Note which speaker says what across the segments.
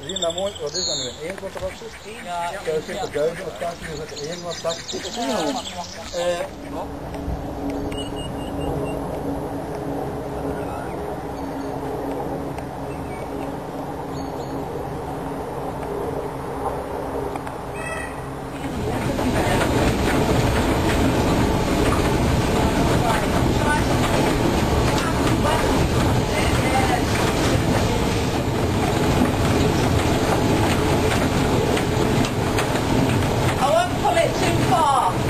Speaker 1: We zien nou mooi, wat is dat nu? Een 1 Ja,
Speaker 2: ja. Daar
Speaker 3: dat kan je dat Ja, 와.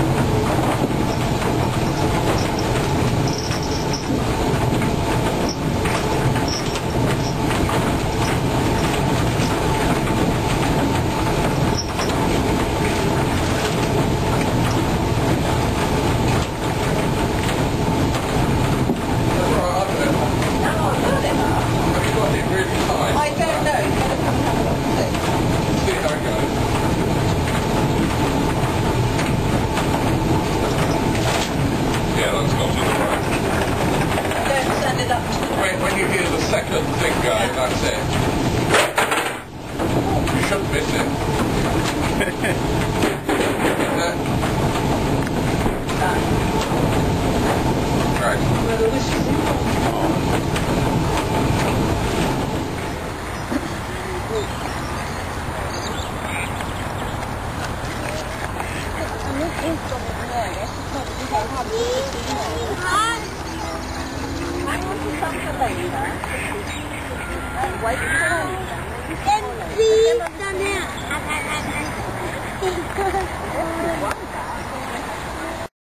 Speaker 2: when, when you hear the second thing guy, that's it. You shouldn't miss it. Right.
Speaker 4: the N Z。